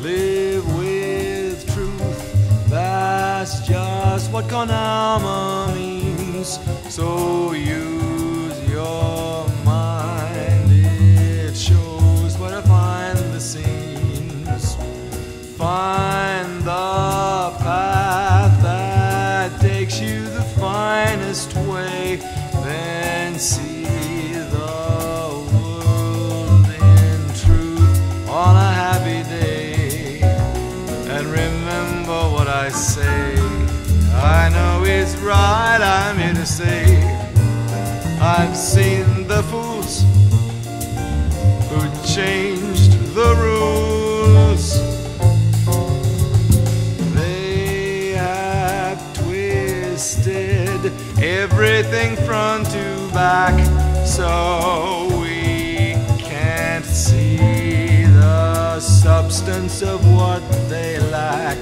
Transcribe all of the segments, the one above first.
Live with truth, that's just what Con Alma means. So use your mind, it shows where to find the scenes. Find the path that takes you the finest way, see the world in truth on a happy day. And remember what I say. I know it's right, I'm here to say. I've seen the fools who changed the rules. They have twisted everything front to back so we can't see the substance of what they lack.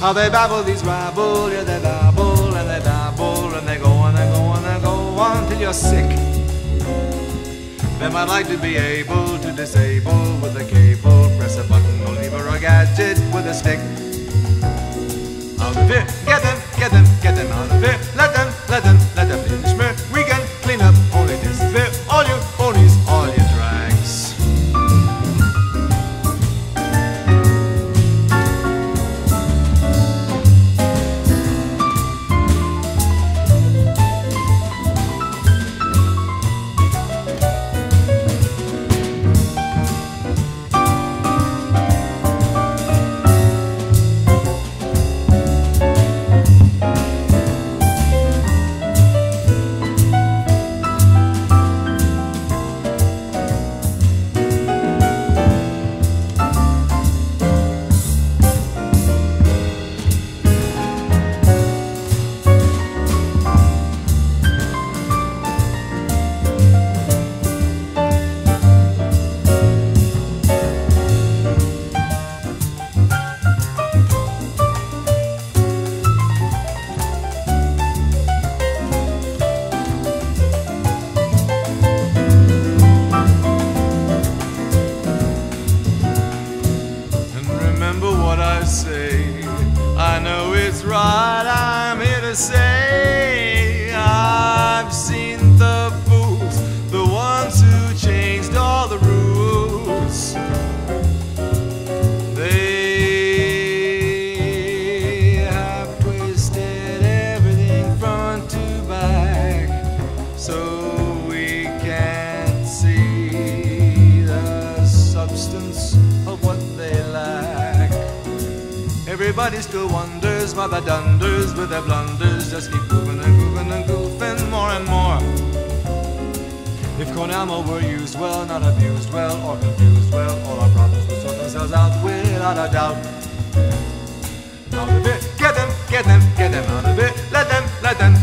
How they babble these rabble, yeah they babble and they babble and they go on and go on and go on till you're sick. They might like to be able to disable with a cable, press a button or lever or gadget with a stick. Out of here, get them, get them, get them out of here. Let them, let them, let them Everybody still wonders why the dunders with their blunders just keep moving and moving and goofing more and more. If Con Alma were used well, not abused well, or confused well, all our problems would sort themselves out without a doubt. Out of it, get them, get them, get them out of it. Let them, let them,